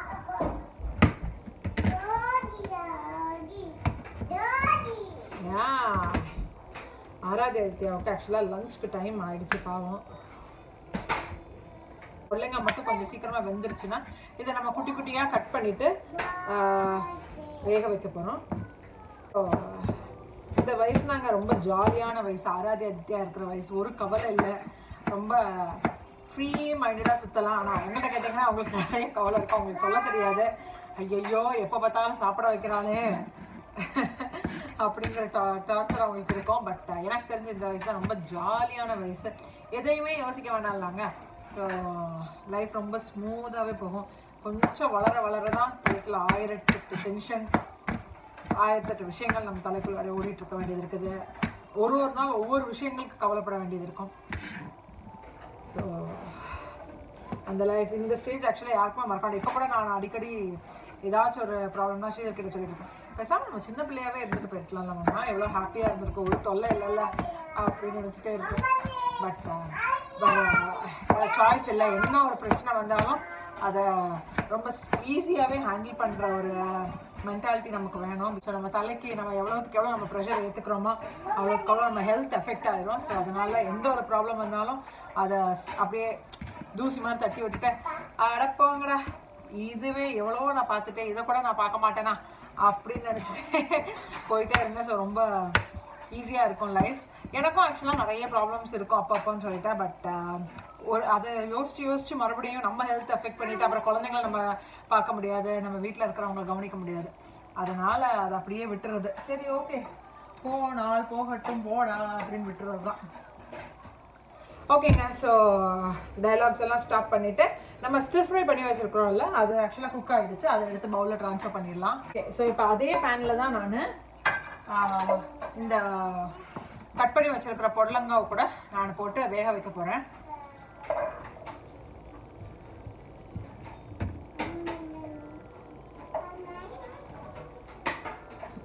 யா ஆராத்யா ஆக்சுவலாக லஞ்சுக்கு டைம் ஆயிடுச்சு பாவம். பிள்ளைங்க மட்டும் கொஞ்சம் சீக்கிரமாக வெந்துருச்சுன்னா இதை நம்ம குட்டி குட்டியாக கட் பண்ணிவிட்டு வேக வைக்க போகிறோம் இந்த வயசு நாங்கள் ரொம்ப ஜாலியான வயசு. ஆராதி அதித்தியாக இருக்கிற வயசு. ஒரு கவலை இல்லை. ரொம்ப ஃப்ரீ மைண்டடாக சுற்றலாம் ஆனால் அவங்கள்ட்ட கேட்டிங்கன்னா அவங்களுக்கு நிறைய கவலை இருக்கும். அவங்களுக்கு சொல்ல தெரியாது. ஐயையோ எப்போ பார்த்தாலும் சாப்பிட வைக்கிறானே அப்படிங்கிற டார்ச்சர் அவங்களுக்கு இருக்கும். பட் uh, எனக்கு தெரிஞ்ச இந்த வயசு தான் ரொம்ப ஜாலியான வயசு. எதையுமே யோசிக்க வேண்டாம்லாங்க. ஸோ லைஃப் ரொம்ப ஸ்மூத்தாகவே போகும். கொஞ்சம் வளர வளர தான் லைஃப்பில் ஆயிரத்தெட்டு டென்ஷன் ஆயிரத்தெட்டு விஷயங்கள் நம்ம தலைக்குள்ளாடி ஓடிட்டு இருக்க வேண்டியது இருக்குது. ஒரு ஒரு நாள் ஒவ்வொரு விஷயங்களுக்கு கவலைப்பட வேண்டியது இருக்கும். ஸோ அந்த லைஃப் இந்த ஸ்டேஜ் ஆக்சுவலாக யாருக்குமே மறக்க இப்போ கூட நான் அடிக்கடி ஏதாச்சும் ஒரு ப்ராப்ளம்னா ஸ்ரீதர் கிட்ட சொல்லியிருக்கேன் பேசாமல் நம்ம சின்ன பிள்ளையாகவே இருந்துட்டு போயிருக்கலாம்ல மாமா. எவ்வளோ ஹாப்பியாக இருந்திருக்கோம். ஒரு தொல்லை இல்லைல்ல அப்படின்னு நினச்சிட்டே இருக்கோம் பட் uh, வேறு சாய்ஸ் இல்லை. என்ன ஒரு பிரச்சனை வந்தாலும் அதை ரொம்ப ஈஸியாகவே ஹேண்டில் பண்ணுற ஒரு uh, மென்டாலிட்டி நமக்கு வேணும். ஸோ நம்ம தலைக்கு நம்ம எவ்வளோத்துக்கு எவ்வளோ நம்ம ப்ரெஷர் ஏற்றுக்கிறோமோ அவ்வளோத்துக்கு எவ்வளோ நம்ம ஹெல்த் எஃபெக்ட் ஆகிரும் ஸோ அதனால எந்த ஒரு ப்ராப்ளம் வந்தாலும் அதை அப்படியே தூசி மாதிரி தட்டி விட்டுட்டு அடப்போங்கடா இதுவே எவ்வளவோ நான் பார்த்துட்டேன். இதை கூட நான் பார்க்க மாட்டேனா? அப்படின்னு நினச்சிட்டு போயிட்டே இருந்தேன். ஸோ ரொம்ப ஈஸியாக இருக்கும் லைஃப் எனக்கும் ஆக்சுவலாக நிறைய ப்ராப்ளம்ஸ் இருக்கும் அப்பப்போன்னு சொல்லிட்டேன் பட் uh, ஒரு அதை யோசிச்சு யோசிச்சு மறுபடியும் நம்ம ஹெல்த் அஃபெக்ட் பண்ணிட்டு அப்புறம் குழந்தைங்கள நம்ம பார்க்க முடியாது நம்ம வீட்டில் இருக்கிறவங்கள கவனிக்க முடியாது. அதனால் அதை அப்படியே விட்டுறது. சரி ஓகே போனால் போகட்டும் போடா அப்படின்னு விட்டுறது தான் ஓகேங்க ஸோ டைலாக்ஸ் எல்லாம் ஸ்டாப் பண்ணிவிட்டு நம்ம ஸ்டிர் ஃப்ரை பண்ணி வச்சுருக்கிறோம்ல அது ஆக்சுவலாக குக் ஆகிடுச்சு அதை எடுத்து பவுலில் ட்ரான்ஸ்ஃபர் பண்ணிடலாம். ஓகே ஸோ இப்போ அதே பேனில் தான் நான் இந்த கட் பண்ணி வச்சுருக்கிற பொடலங்காவை கூட நான் போட்டு வேக வைக்க போகிறேன்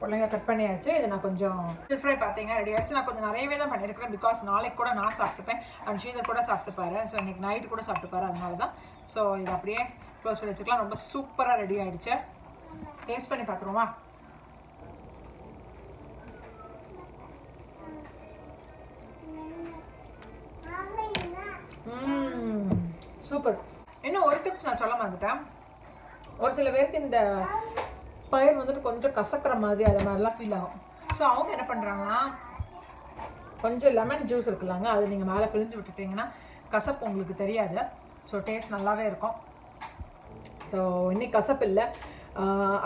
பொடலங்காய் கட் பண்ணியாச்சு. இது நான் கொஞ்சம் ஸ்டிர் ஃப்ரை பார்த்தீங்கன்னா ரெடி ஆச்சு நான் கொஞ்சம் நிறையவே தான் பண்ணியிருக்கிறேன். பிகாஸ் நாளைக்கு கூட நான் சாப்பிட்டுப்பேன். அண்ட் ஸ்ரீதர் கூட சாப்பிட்டுப்பாரு. ஸோ இன்றைக்கி நைட்டு கூட சாப்பிட்டுப்பாரு. அதனால தான். ஸோ இது அப்படியே க்ளோஸ் பண்ணி வச்சுக்கலாம். ரொம்ப சூப்பராக ரெடி ஆகிடுச்சு டேஸ்ட் பண்ணி பார்த்துருவோமா? சூப்பர் இன்னும் ஒரு டிப்ஸ் நான் சொல்ல மறந்துட்டேன். ஒரு சில பேருக்கு இந்த பயிர் வந்துட்டு கொஞ்சம் கசக்கிற மாதிரி அது மாதிரிலாம் ஃபீல் ஆகும். ஸோ அவங்க என்ன பண்ணுறாங்கன்னா கொஞ்சம் லெமன் ஜூஸ் இருக்குல்லாங்க அது நீங்கள் மேலே பிழிஞ்சு விட்டுட்டீங்கன்னா கசப்பு உங்களுக்கு தெரியாது. ஸோ டேஸ்ட் நல்லாவே இருக்கும். ஸோ இன்னைக்கு கசப்பு இல்லை.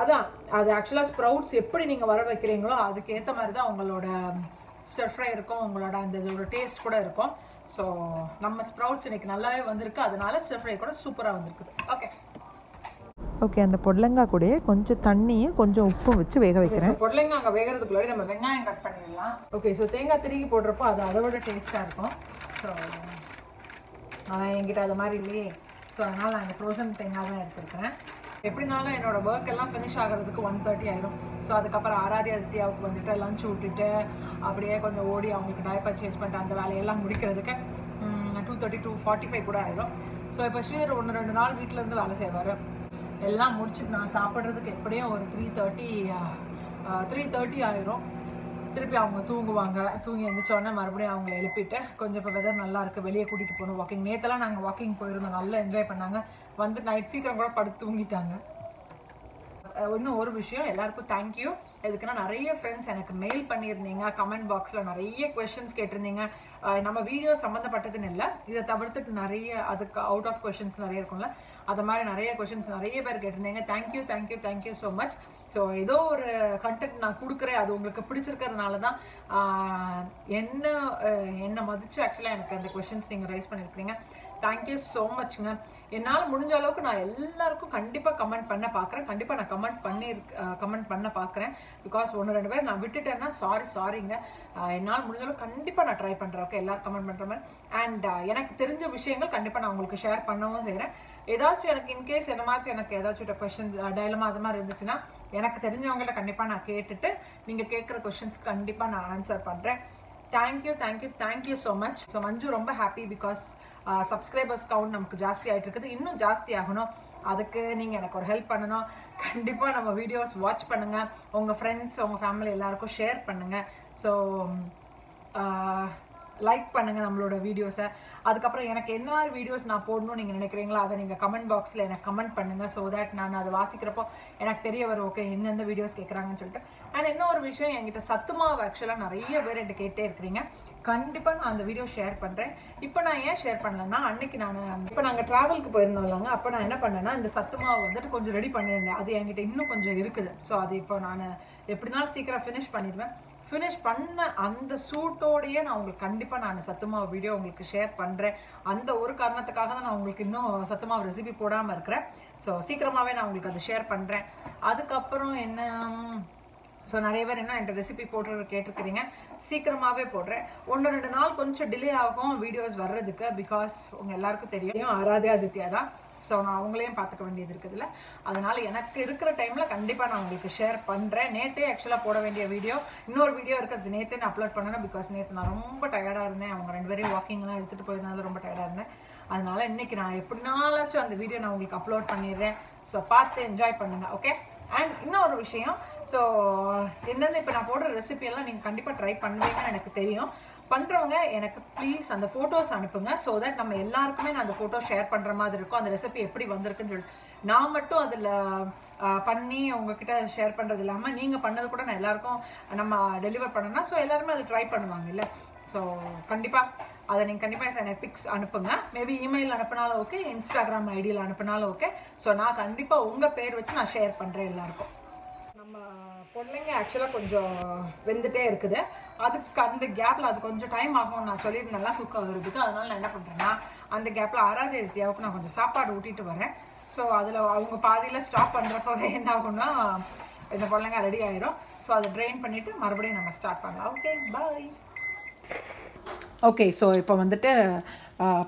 அதான் அது ஆக்சுவலாக ஸ்ப்ரவுட்ஸ் எப்படி நீங்கள் வர வைக்கிறீங்களோ அதுக்கேற்ற மாதிரி தான் உங்களோட ஸ்டர் ஃப்ரை இருக்கும் உங்களோட அந்த இதோட டேஸ்ட் கூட இருக்கும். ஸோ நம்ம ஸ்ப்ரவுட்ஸ் இன்னைக்கு நல்லாவே வந்திருக்கு அதனால ஸ்டர் ஃப்ரை கூட சூப்பராக வந்திருக்குது. ஓகே ஓகே அந்த பொடலங்காய் கூடயே கொஞ்சம் தண்ணியும் கொஞ்சம் உப்பும் வச்சு வேக வைக்கிறேன். பொடலங்காய் அங்கே வேகிறதுக்குள்ளாடி நம்ம வெங்காயம் கட் பண்ணிடலாம். ஓகே ஸோ தேங்காய் திருகி போடுறப்போ அது அதை விட டேஸ்ட்டாக இருக்கும். ஸோ என்கிட்ட அது மாதிரி இல்லையே. ஸோ அதனால் நான் ஃப்ரோசன் தேங்காய் தான் எடுத்திருக்கிறேன். எப்படினாலும் என்னோட ஒர்க் எல்லாம் ஃபினிஷ் ஆகிறதுக்கு ஒன் தேர்ட்டி ஆயிரும். ஸோ அதுக்கப்புறம் ஆராதி அதித்யாவுக்கு வந்துட்டு லஞ்ச் விட்டுட்டு அப்படியே கொஞ்சம் ஓடி அவங்களுக்கு டயப்பர் சேஞ்ச் பண்ணிட்டு அந்த வேலையெல்லாம் முடிக்கிறதுக்கு two thirty two forty five கூட ஆயிரும். ஸோ இப்போ ஸ்ரீதர் ஒன்று ரெண்டு நாள் வீட்டில் இருந்து வேலை செய்வார். எல்லாம் முடிச்சுட்டு நான் சாப்பிட்றதுக்கு எப்படியும் ஒரு த்ரீ தேர்ட்டி த்ரீ தேர்ட்டி ஆயிரும். திருப்பி அவங்க தூங்குவாங்க. தூங்கி எழுந்திரிச்சோடனே மறுபடியும் அவங்கள எழுப்பிட்டு கொஞ்சம் இப்போ வெதர் நல்லாருக்கு வெளியே கூட்டிகிட்டு போகணும். வாக்கிங் நேற்றுலாம் நாங்கள் வாக்கிங் போயிருந்தோம். நல்லா என்ஜாய் பண்ணாங்க. வந்து நைட் சீக்கிரம் கூட படுத்து தூங்கிட்டாங்க. இன்னும் ஒரு விஷயம். எல்லாருக்கும் தேங்க்யூ எதுக்குன்னா நிறைய ஃப்ரெண்ட்ஸ் எனக்கு மெயில் பண்ணியிருந்தீங்க. கமெண்ட் பாக்ஸில் நிறைய கொஷின்ஸ் கேட்டிருந்தீங்க. நம்ம வீடியோ சம்மந்தப்பட்டதுன்னு இல்லை. இதை தவிர்த்துட்டு நிறைய அதுக்கு அவுட் ஆஃப் கொஷின்ஸ் நிறைய இருக்கும்ல. அது மாதிரி நிறைய கொஷின்ஸ் நிறைய பேர் கேட்டிருந்தீங்க. Thank you thank you thank you so much so ஏதோ ஒரு கண்டென்ட் நான் கொடுக்குறேன். அது உங்களுக்கு பிடிச்சிருக்கிறதுனால தான் என்ன என்னை மதித்து ஆக்சுவலாக எனக்கு அந்த கொஷின்ஸ் நீங்கள் ரைஸ் பண்ணியிருக்கிறீங்க தேங்க்யூ ஸோ மச்ங்க என்னால் முடிஞ்ச அளவுக்கு நான் எல்லாருக்கும் கண்டிப்பாக கமெண்ட் பண்ண பார்க்குறேன் கண்டிப்பாக நான் கமெண்ட் பண்ணி கமெண்ட் பண்ண பார்க்குறேன் பிகாஸ் ஒன்று ரெண்டு பேர் நான் விட்டுட்டேன்னா சாரி சாரிங்க என்னால் முடிஞ்ச அளவுக்கு கண்டிப்பாக நான் ட்ரை பண்ணுறேன் ஓகே எல்லாரும் கமெண்ட் பண்ணுற மாதிரி. அண்ட் எனக்கு தெரிஞ்ச விஷயங்கள் கண்டிப்பாக நான் உங்களுக்கு ஷேர் பண்ணவும் செய்கிறேன் ஏதாச்சும் எனக்கு இன்கேஸ் என்னமாச்சும் எனக்கு ஏதாச்சும் கொஷின் டைலமா அது மாதிரி இருந்துச்சுன்னா எனக்கு தெரிஞ்சவங்கள்ட்ட கண்டிப்பாக நான் கேட்டுட்டு நீங்கள் கேட்குற கொஷின்ஸ்க்கு கண்டிப்பாக நான் ஆன்சர் பண்ணுறேன் thank you thank you thank you so much so Manju ரொம்ப ஹாப்பி பிகாஸ் சப்ஸ்கிரைபர்ஸ் கவுண்ட் நமக்கு ஜாஸ்தி ஆகிட்டு இருக்குது இன்னும் ஜாஸ்தி ஆகணும். அதுக்கு நீங்கள் எனக்கு ஒரு ஹெல்ப் பண்ணணும். கண்டிப்பாக நம்ம வீடியோஸ் வாட்ச் பண்ணுங்கள் உங்கள் ஃப்ரெண்ட்ஸ் உங்கள் ஃபேமிலி எல்லாருக்கும் ஷேர் பண்ணுங்கள் ஸோ um, uh, லைக் பண்ணுங்கள் நம்மளோட வீடியோஸை அதுக்கப்புறம் எனக்கு எந்த மாதிரி வீடியோஸ் நான் போடணும்னு நீங்கள் நினைக்கிறீங்களோ அதை நீங்கள் கமெண்ட் பாக்ஸில் எனக்கு கமெண்ட் பண்ணுங்கள் ஸோ தட் நான் அதை வாசிக்கிறப்போ எனக்கு தெரிய வரும் ஓகே எந்தெந்த வீடியோஸ் கேட்குறாங்கன்னு சொல்லிட்டு. அண்ட் என்ன ஒரு விஷயம் என்கிட்ட சத்துமாவு ஆக்சுவலாக நிறைய பேர் என்கிட்ட கேட்டே இருக்கிறீங்க. கண்டிப்பாக நான் அந்த வீடியோ ஷேர் பண்ணுறேன் இப்போ நான் ஏன் ஷேர் பண்ணலன்னா அன்னைக்கு நான் இப்போ நாங்கள் ட்ராவலுக்கு போயிருந்தோம் இல்லைங்க அப்போ நான் என்ன பண்ணேன்னா இந்த சத்துமாவு வந்துட்டு கொஞ்சம் ரெடி பண்ணியிருந்தேன். அது என்கிட்ட இன்னும் கொஞ்சம் இருக்குது. ஸோ அது இப்போ நான் எப்படினாலும் சீக்கிரம் ஃபினிஷ் பண்ணிடுவேன். ஃபினிஷ் பண்ண அந்த சூட்டோடையே நான் உங்களுக்கு கண்டிப்பாக நான் சத்துமாவு வீடியோ உங்களுக்கு ஷேர் பண்ணுறேன் அந்த ஒரு காரணத்துக்காக தான் நான் உங்களுக்கு இன்னும் சத்துமாவு ரெசிபி போடாமல் இருக்கிறேன். ஸோ சீக்கிரமாகவே நான் உங்களுக்கு அதை ஷேர் பண்ணுறேன் அதுக்கப்புறம் என்ன ஸோ நிறைய பேர் என்ன என்கிட்ட ரெசிபி போட்டு கேட்டிருக்கிறீங்க. சீக்கிரமாகவே போடுறேன். ஒன்று ரெண்டு நாள் கொஞ்சம் டிலே ஆகும் வீடியோஸ் வர்றதுக்கு பிகாஸ் உங்கள் எல்லாருக்கும் தெரியும். ஆராதே ஆதித்யா தான். ஸோ நான் அவங்களையும் பார்த்துக்க வேண்டியது இருக்குதுல்ல. அதனால எனக்கு இருக்கிற டைமில் கண்டிப்பாக நான் உங்களுக்கு ஷேர் பண்ணுறேன் நேற்றே ஆக்சுவலாக போட வேண்டிய வீடியோ இன்னொரு வீடியோ இருக்குது. நேற்றே நான் அப்லோட் பண்ணணும் பிகாஸ் நேற்று நான் ரொம்ப டயர்டாக இருந்தேன். அவங்க ரெண்டு பேரையும் வாக்கிங்லாம் எடுத்துகிட்டு போயிருந்தாலும் ரொம்ப டயர்டாக இருந்தேன். அதனால இன்னைக்கு நான் எப்படினாலாச்சும் அந்த வீடியோ நான் உங்களுக்கு அப்லோட் பண்ணிடுறேன். ஸோ பார்த்து என்ஜாய் பண்ணுங்கள் ஓகே அண்ட் இன்னொரு விஷயம் ஸோ என்னென்ன இப்போ நான் போடுற ரெசிபி எல்லாம் நீங்கள் கண்டிப்பாக ட்ரை பண்ணுவீங்கன்னு எனக்கு தெரியும். பண்ணுறவங்க எனக்கு ப்ளீஸ் அந்த ஃபோட்டோஸ் அனுப்புங்க ஸோ தட் நம்ம எல்லாருக்குமே நான் அந்த ஃபோட்டோ ஷேர் பண்ணுற மாதிரி இருக்கும். அந்த ரெசிபி எப்படி வந்திருக்குன்னு சொல்லிட்டு நான் மட்டும் அதில் பண்ணி உங்ககிட்ட ஷேர் பண்ணுறது இல்லாமல் நீங்கள் பண்ணது கூட நான் எல்லாருக்கும் நம்ம டெலிவர் பண்ணனா ஸோ எல்லாருமே அதை ட்ரை பண்ணுவாங்க இல்லை? ஸோ கண்டிப்பாக அதை நீங்கள் கண்டிப்பாக எனக்கு பிக்ஸ் அனுப்புங்க. மேபி இமெயில் அனுப்பினாலும் ஓகே இன்ஸ்டாகிராம் ஐடியில் அனுப்பினாலும் ஓகே ஸோ நான் கண்டிப்பாக உங்கள் பேர் வச்சு நான் ஷேர் பண்ணுறேன் எல்லாருக்கும். நம்ம பொண்ணுங்க ஆக்சுவலாக கொஞ்சம் வெந்துட்டே இருக்குது. அதுக்கு அந்த கேப்பில் அது கொஞ்சம் டைம் ஆகும் நான் சொல்லியிருந்தேன் குக் ஆகுறதுக்கு அதனால நான் என்ன பண்ணுறேன்னா அந்த கேப்பில் ஆறாவது வித்தியாவுக்கு நான் கொஞ்சம் சாப்பாடு ஊட்டிட்டு வரேன். ஸோ அதில் அவங்க பாதியில் ஸ்டாப் பண்ணுறப்பவே என்ன ஆகும்னா இந்த பொண்ணுங்க ரெடி ஆயிரும். ஸோ அதை ட்ரெயின் பண்ணிவிட்டு மறுபடியும் நம்ம ஸ்டார்ட் பண்ணலாம். ஓகே பாய் ஓகே ஸோ இப்போ வந்துட்டு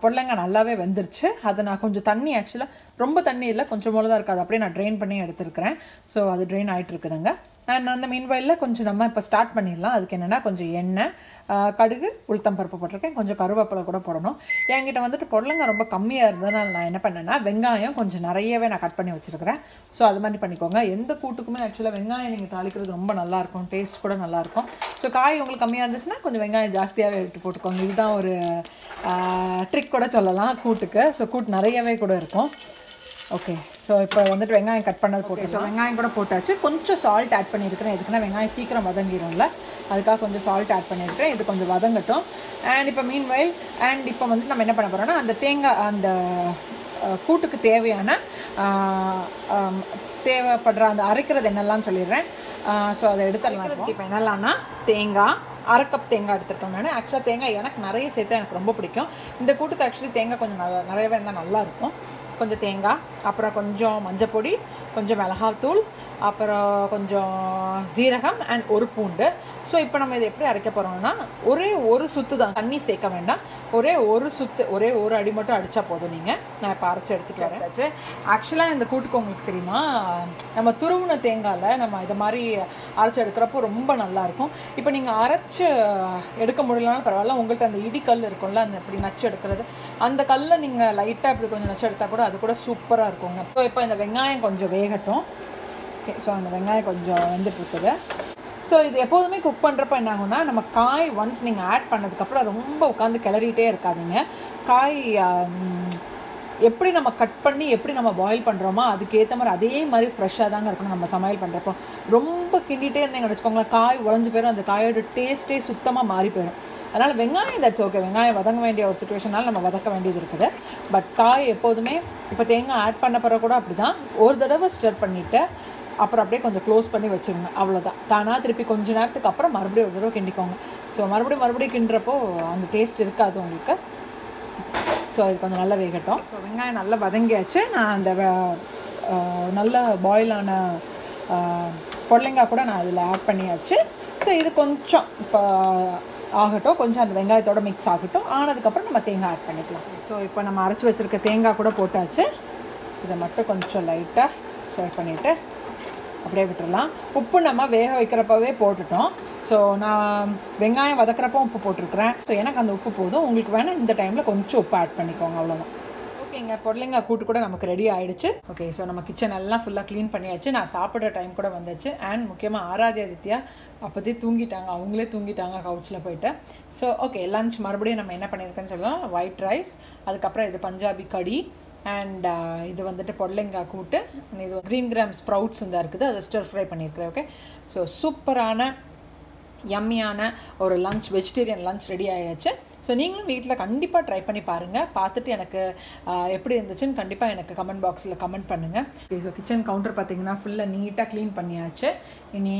பொடலங்க நல்லாவே வெந்துருச்சு. அதை நான் கொஞ்சம் தண்ணி ஆக்சுவலாக ரொம்ப தண்ணி இல்லை கொஞ்சம் போல தான் இருக்குது அப்படியே நான் ட்ரெயின் பண்ணி எடுத்துருக்கிறேன். ஸோ அது ட்ரெயின் ஆகிட்டு இருக்குதுங்க. அண்ட் அந்த மீன் வயலில் கொஞ்சம் நம்ம இப்போ ஸ்டார்ட் பண்ணிடலாம். அதுக்கு என்னென்னா கொஞ்சம் எண்ணெய் கடுகு உளுத்தம் பருப்பு போட்டிருக்கேன். கொஞ்சம் கருவேப்பிலை கூட போடணும். என்கிட்ட வந்துட்டு பொடலங்க ரொம்ப கம்மியாக இருந்ததுனால நான் என்ன பண்ணேன்னா வெங்காயம் கொஞ்சம் நிறையவே நான் கட் பண்ணி வச்சுருக்கிறேன். ஸோ அது மாதிரி பண்ணிக்கோங்க. எந்த கூட்டுக்குமே ஆக்சுவலாக வெங்காயம் நீங்கள் தாளிக்கிறது ரொம்ப நல்லாயிருக்கும் டேஸ்ட் கூட நல்லாயிருக்கும் ஸோ காய் உங்களுக்கு கம்மியாக இருந்துச்சுன்னா கொஞ்சம் வெங்காயம் ஜாஸ்தியாகவே எடுத்து போட்டுக்கோங்க. இதுதான் ஒரு ட்ரிக் கூட சொல்லலாம் கூட்டுக்கு. ஸோ கூட்டு நிறையவே கூட இருக்கும். ஓகே ஸோ இப்போ வந்துட்டு வெங்காயம் கட் பண்ணது போட்டு ஸோ வெங்காயம் கூட போட்டாச்சு. கொஞ்சம் சால்ட் ஆட் பண்ணியிருக்கிறேன். எதுக்குன்னா வெங்காயம் சீக்கிரம் வதங்கிடும்ல. அதுக்காக கொஞ்சம் சால்ட் ஆட் பண்ணியிருக்கிறேன். இது கொஞ்சம் வதங்கட்டும். அண்ட் இப்போ மீன் வயல் அண்ட் இப்போ வந்து நம்ம என்ன பண்ண போகிறோம்னா அந்த தேங்காய் அந்த கூட்டுக்கு தேவையான தேவைப்படுற அந்த அரைக்கிறது என்னெல்லாம் சொல்லிடுறேன். ஸோ அதை எடுத்துடலாம் இப்போ. என்னெல்லாம்னா தேங்காய் அரை கப் தேங்காய் எடுத்துருக்கேன் நான். ஆக்சுவலாக தேங்காய் எனக்கு நிறைய சேர்த்தா எனக்கு ரொம்ப பிடிக்கும். இந்த கூட்டுக்கு ஆக்சுவலி தேங்காய் கொஞ்சம் நிறையவே இருந்தால் நல்லாயிருக்கும் கொஞ்சம் தேங்காய் அப்புறம் கொஞ்சம் மஞ்சப்பொடி கொஞ்சம் மிளகாத்தூள் அப்புறம் கொஞ்சம் ஜீரகம் அண்ட் ஒரு பூண்டு. ஸோ இப்போ நம்ம இதை எப்படி அரைக்க போகிறோம்னா ஒரே ஒரு சுத்து தான். தண்ணி சேர்க்க வேண்டாம். ஒரே ஒரு சுத்து ஒரே ஒரு அடி மட்டும் அடித்தா போதும் நீங்கள் நான் இப்போ அரைச்சி எடுத்துகிட்டு வரேன். ஆக்சுவலாக இந்த கூட்டுக்கு உங்களுக்கு தெரியுமா? நம்ம துருவுன தேங்காயில் நம்ம இதை மாதிரி அரைச்சி எடுக்கிறப்போ ரொம்ப நல்லாயிருக்கும் இப்போ நீங்கள் அரைச்சி எடுக்க முடியலனாலும் பரவாயில்ல. உங்கள்கிட்ட அந்த இடிக்கல் இருக்கும்ல அந்த இப்படி நச்சு எடுக்கிறது அந்த கல்லை நீங்கள் லைட்டாக இப்படி கொஞ்சம் நச்சு எடுத்தால் கூட அது கூட சூப்பராக இருக்குங்க. ஸோ இப்போ இந்த வெங்காயம் கொஞ்சம் வேகட்டும். ஓகே ஸோ அந்த வெங்காயம் கொஞ்சம் வெந்துட்டுருக்குது ஸோ இது எப்போதுமே குக் பண்ணுறப்ப என்ன ஆகும்னா நம்ம காய் ஒன்ஸ் நீங்கள் ஆட் பண்ணதுக்கப்புறம் ரொம்ப உட்காந்து கிளறிட்டே இருக்காதீங்க. காய் um, எப்படி நம்ம கட் பண்ணி எப்படி நம்ம பாயில் பண்ணுறோமோ அதுக்கேற்ற மாதிரி அதே மாதிரி ஃப்ரெஷ்ஷாக தாங்க இருக்கணும் நம்ம சமையல் பண்ணுறப்போ ரொம்ப கிண்டிகிட்டே இருந்தீங்கன்னு வச்சுக்கோங்களேன் காய் உழஞ்சு போயிடும் அந்த காயோட டேஸ்ட்டே சுத்தமாக மாறி போயிடும் அதனால் வெங்காயம் தட்ஸ் ஓகே வெங்காயம் வதங்க வேண்டிய ஒரு சுச்சுவேஷனால் நம்ம வதக்க வேண்டியது இருக்குது. பட் காய் எப்போதுமே இப்போ தேங்காய் ஆட் பண்ண பிறகு கூட அப்படி தான் ஒரு தடவை ஸ்டர் பண்ணிவிட்டு அப்புறம் அப்படியே கொஞ்சம் க்ளோஸ் பண்ணி வச்சுருங்க. அவ்வளோதான் தானாக திருப்பி கொஞ்ச நேரத்துக்கு அப்புறம் மறுபடியும் ஒரு தடவை கிண்டிக்கோங்க. ஸோ மறுபடியும் மறுபடியும் கிண்டுறப்போ அந்த டேஸ்ட் இருக்காது உங்களுக்கு. ஸோ அது கொஞ்சம் நல்லா வேகட்டும். ஸோ வெங்காயம் நல்லா வதங்கியாச்சு. நான் அந்த நல்ல பாயிலான பொடலங்காய் கூட நான் அதில் ஆட் பண்ணியாச்சு. ஸோ இது கொஞ்சம் இப்போ ஆகட்டும் கொஞ்சம் அந்த வெங்காயத்தோட மிக்ஸ் ஆகட்டும். ஆனதுக்கப்புறம் நம்ம தேங்காய் ஆட் பண்ணிக்கலாம். ஸோ இப்போ நம்ம அரைச்சி வச்சுருக்க தேங்காய் கூட போட்டாச்சு. இதை மட்டும் கொஞ்சம் லைட்டாக ஸ்டர் பண்ணிவிட்டு அப்படியே விட்டுடலாம் உப்பு நம்ம வேக வைக்கிறப்பவே போட்டுட்டோம். ஸோ நான் வெங்காயம் வதக்குறப்போ உப்பு போட்டிருக்கிறேன். ஸோ எனக்கு அந்த உப்பு போதும். உங்களுக்கு வேணால் இந்த டைமில் கொஞ்சம் உப்பு ஆட் பண்ணிக்கோங்க அவ்வளோதான் எங்கள் பொடலங்காய் கூட்டு கூட நமக்கு ரெடி ஆயிடுச்சு. ஓகே ஸோ நம்ம கிச்சன் எல்லாம் ஃபுல்லாக க்ளீன் பண்ணியாச்சு. நான் சாப்பிட்ற டைம் கூட வந்துச்சு. அண்ட் முக்கியமாக ஆராதி ஆதித்யா அப்போதே தூங்கிட்டாங்க. அவங்களே தூங்கிட்டாங்க கவுச்சில் போயிட்டு. ஸோ ஓகே லஞ்ச் மறுபடியும் நம்ம என்ன பண்ணியிருக்கேன்னு சொல்லலாம்? ஒயிட் ரைஸ் அதுக்கப்புறம் இது பஞ்சாபி கடி அண்ட் uh, இது வந்துட்டு பொடலைங்காய் கூட்டு இது க்ரீன் கிராம் ஸ்ப்ரவுட்ஸ் இந்த இருக்குது. அதை ஸ்டர் ஃப்ரை பண்ணியிருக்கிறேன் ஓகே ஸோ சூப்பரான யம்மியான ஒரு லஞ்ச் வெஜிடேரியன் லஞ்ச் ரெடி ஆயாச்சு. ஸோ நீங்களும் வீட்டில் கண்டிப்பாக ட்ரை பண்ணி பாருங்கள் பார்த்துட்டு எனக்கு எப்படி இருந்துச்சுன்னு கண்டிப்பாக எனக்கு கமெண்ட் பாக்ஸில் கமெண்ட் பண்ணுங்கள் ஸோ கிச்சன் கவுண்டர் பார்த்தீங்கன்னா ஃபுல்லாக நீட்டாக க்ளீன் பண்ணியாச்சு. இனி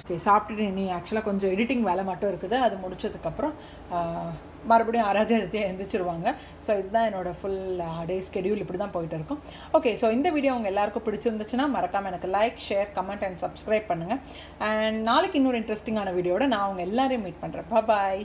ஓகே சாப்பிட்டுட்டு இனி ஆக்சுவலாக கொஞ்சம் எடிட்டிங் வேலை மட்டும் இருக்குது. அது முடிச்சதுக்கப்புறம் மறுபடியும் ஆராதத்தையே எழுந்திரிச்சிருவாங்க ஸோ இதுதான் என்னோட ஃபுல் டே ஸ்கெடியூல் இப்படி தான் போயிட்டு இருக்கும். ஓகே ஸோ இந்த வீடியோ உங்கள் எல்லாருக்கும் பிடிச்சிருந்துச்சுன்னா மறக்காமல் எனக்கு like share comment and subscribe பண்ணுங்கள் அண்ட் நாளைக்கு இன்னொரு இன்ட்ரெஸ்டிங்கான வீடியோட நான் அவங்க எல்லாரையும் மீட் பண்ணுறேன் பாய்